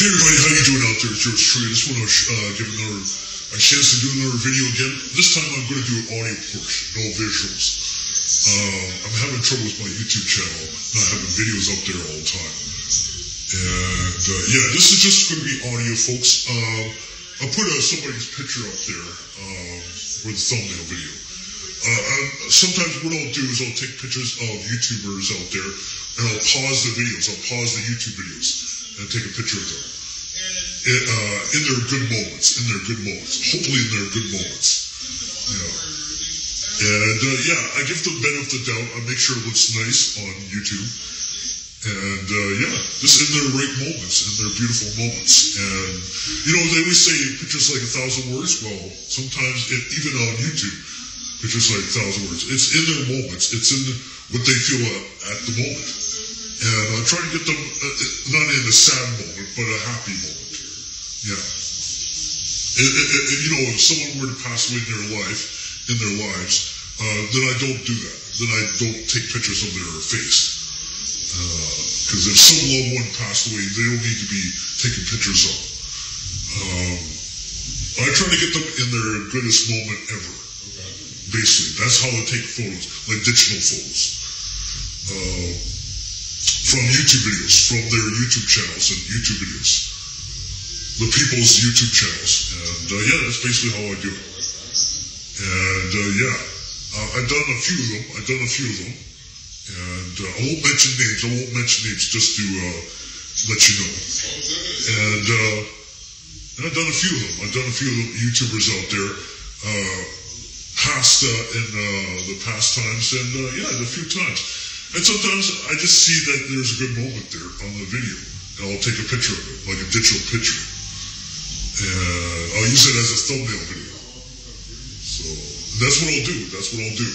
Hey everybody, how you doing out there? It's yours truly. I just want to uh, give another a chance to do another video again. This time I'm going to do an audio portion, no visuals. Uh, I'm having trouble with my YouTube channel, not having videos up there all the time. And uh, yeah, this is just going to be audio, folks. Um, I'll put uh, somebody's picture up there um, for the thumbnail video. Uh, sometimes what I'll do is I'll take pictures of YouTubers out there and I'll pause the videos. I'll pause the YouTube videos and take a picture of them. It, uh, in their good moments, in their good moments, hopefully in their good moments. Yeah. And uh, yeah, I give them the benefit of the doubt. I make sure it looks nice on YouTube. And uh, yeah, just in their right moments, in their beautiful moments. And you know, they always say pictures like a thousand words. Well, sometimes it, even on YouTube, pictures like a thousand words. It's in their moments. It's in what they feel at the moment. And I'm trying to get them uh, not in a sad moment, but a happy moment. Yeah. It, it, it, you know, if someone were to pass away in their life, in their lives, uh, then I don't do that. Then I don't take pictures of their face. Because uh, if some loved one passed away, they don't need to be taking pictures of. Um, I try to get them in their goodest moment ever. Basically, that's how I take photos, like digital photos. Uh, from YouTube videos, from their YouTube channels and YouTube videos. The people's YouTube channels. And uh, yeah, that's basically how I do it. And uh, yeah, uh, I've done a few of them. I've done a few of them. And uh, I won't mention names. I won't mention names just to uh, let you know. And, uh, and I've done a few of them. I've done a few of the YouTubers out there past in the past times. And yeah, a few times. And sometimes I just see that there's a good moment there on the video, and I'll take a picture of it, like a digital picture. And I'll use it as a thumbnail video. So that's what I'll do. That's what I'll do.